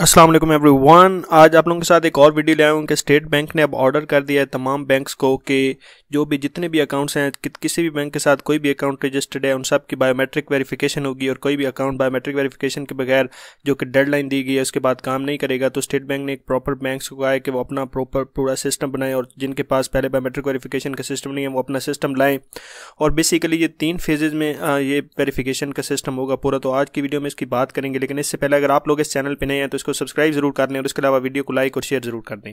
السلام علیکم every one آج آپ لوگوں کے ساتھ ایک اور ویڈیو لے آیا ہوں کہ اسٹیٹ بینک نے اب آرڈر کر دیا ہے تمام بینکس کو کہ جو بھی جتنے بھی اکاؤنٹس ہیں کسی بھی بینک کے ساتھ کوئی بھی اکاؤنٹ رجسٹرڈ ہے، ان سب کی بایو میٹرک ویریفیکیشن ہوگی اور کوئی بھی اکاؤنٹ بایو میٹرک ویریفیکیشن کے بغیر جو کہ ڈیڈ لائن دی گئی ہے، اس کے بعد کام نہیں کرے گا۔ تو اسٹیٹ بینک نے ایک پراپر بینکس کو کہا ہے کہ وہ اپنا پراپر پورا سسٹم بنائیں اور جن کے پاس پہلے بایو میٹرک ویریفیکیشن کا سسٹم نہیں ہے، وہ اپنا سسٹم لائیں۔ اور بیسیکلی یہ تین فیزز میں یہ ویریفیکیشن کا سسٹم ہوگا پورا۔ تو آج کی ویڈیو میں اس کی بات کریں گے، لیکن اس سے پہلے اگر آپ لوگ اس چینل پہ نہیں ہیں تو اس کو سبسکرائب ضرور کر لیں اور اس کے علاوہ ویڈیو کو لائک اور شیئر ضرور کر دیں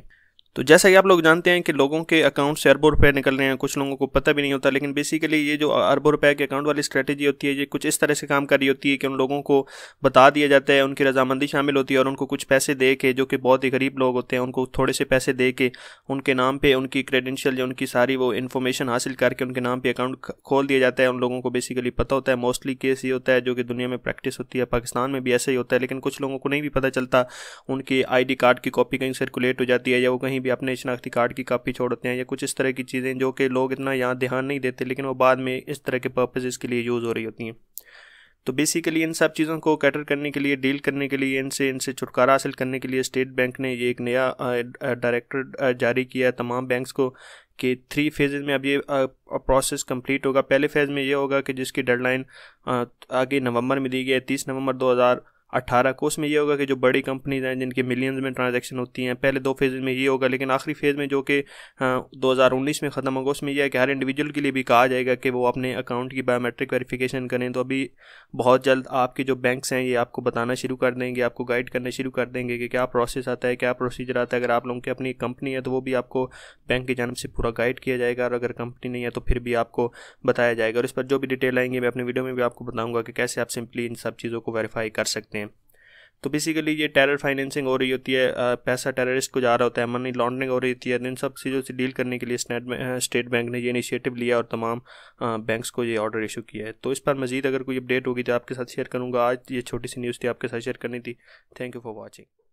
تو جیسا کہ آپ لوگ جانتے ہیں کہ لوگوں کے اکاؤنٹ سے اربوں روپے نکل رہے ہیں، کچھ لوگوں کو پتہ بھی نہیں ہوتا، لیکن بیسیکلی یہ جو اربوں روپے کے اکاؤنٹ والی اسٹریٹجی ہوتی ہے، یہ کچھ اس طرح سے کام کر رہی ہوتی ہے کہ ان لوگوں کو بتا دیا جاتا ہے، ان کی رضامندی شامل ہوتی ہے اور ان کو کچھ پیسے دے کے، جو کہ بہت ہی غریب لوگ ہوتے ہیں، ان کو تھوڑے سے پیسے دے کے ان کے نام پہ ان کی کریڈنشیل یا ان کی ساری وہ انفارمیشن حاصل کر کے ان کے نام پہ اکاؤنٹ کھول دیا جاتا ہے۔ ان لوگوں کو بیسیکلی پتہ ہوتا ہے موسٹلی کیس یہ ہوتا ہے جو کہ دنیا میں پریکٹس ہوتی ہے، پاکستان میں بھی ایسا ہی ہوتا ہے، لیکن کچھ لوگوں کو نہیں بھی پتہ چلتا، ان کی آئی ڈی کارڈ کی کاپی کہیں سرکولیٹ ہو جاتی ہے یا وہ کہیں بھی اپنے شناختی کارڈ کی کاپی چھوڑتے ہیں یا کچھ اس طرح کی چیزیں جو کہ لوگ اتنا یہاں دھیان نہیں دیتے لیکن وہ بعد میں اس طرح کے پرپزز کے لیے یوز ہو رہی ہوتی ہیں۔ تو بیسیکلی ان سب چیزوں کو کیٹر کرنے کے لیے ڈیل کرنے کے لیے، ان سے ان سے چھٹکارا حاصل کرنے کے لیے اسٹیٹ بینک نے یہ ایک نیا ڈائریکٹر جاری کیا ہے تمام بینکس کو کہ تھری فیزز میں اب یہ پروسیس کمپلیٹ ہوگا۔ پہلے فیز میں یہ ہوگا کہ جس کی ڈیڈ لائن آگے نومبر میں دی گئی ہے، تیس نومبر دو ہزار اٹھارہ کو اس میں یہ ہوگا کہ جو بڑی کمپنیز ہیں، جن کے ملینز میں ٹرانزیکشن ہوتی ہیں، پہلے دو فیز میں یہ ہوگا، لیکن آخری فیز میں جو کہ ہاں، دو ہزار انیس میں ختم ہوگا، اس میں یہ ہے کہ ہر انڈیویجول کے لیے بھی کہا جائے گا کہ وہ اپنے اکاؤنٹ کی بایو میٹرک ویریفیکیشن کریں۔ تو ابھی بہت جلد آپ کے جو بینکس ہیں، یہ آپ کو بتانا شروع کر دیں گے، آپ کو گائڈ کرنا شروع کر دیں گے کہ کیا پروسیس آتا ہے، کیا پروسیجر آتا ہے۔ اگر آپ لوگوں کی اپنی کمپنی ہے، تو وہ بھی آپ کو بینک کی جانب سے پورا گائڈ کیا جائے گا۔ اور اگر کمپنی نہیں ہے، تو پھر بھی آپ کو بتایا جائے گا۔ اور اس پر جو بھی ڈیٹیل آئیں گے، میں اپنی ویڈیو میں بھی آپ کو بتاؤں گا کہ کیسے آپ سمپلی ان سب چیزوں کو ویریفائی کر سکتے ہیں۔ تو بیسیکلی یہ ٹیرر فائنینسنگ ہو رہی ہوتی ہے پیسہ ٹیررسٹ کو جا رہا ہوتا ہے منی لانڈرنگ ہو رہی ہوتی ہے، ان سب چیزوں سے ڈیل کرنے کے لیے اسٹیٹ بینک نے یہ انیشیٹو لیا اور تمام بینکس کو یہ آرڈر ایشو کیا ہے۔ تو اس پر مزید اگر کوئی اپڈیٹ ہوگی تو آپ کے ساتھ شیئر کروں گا۔ آج یہ چھوٹی سی نیوز تھی، آپ کے ساتھ شیئر کرنی تھی۔ Thank you for watching